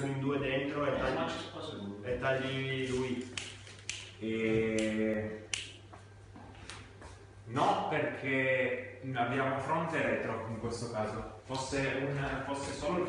sono in due dentro e tagli, e tagli lui. E... No, perché abbiamo fronte e retro in questo caso. Fosse, un, fosse solo il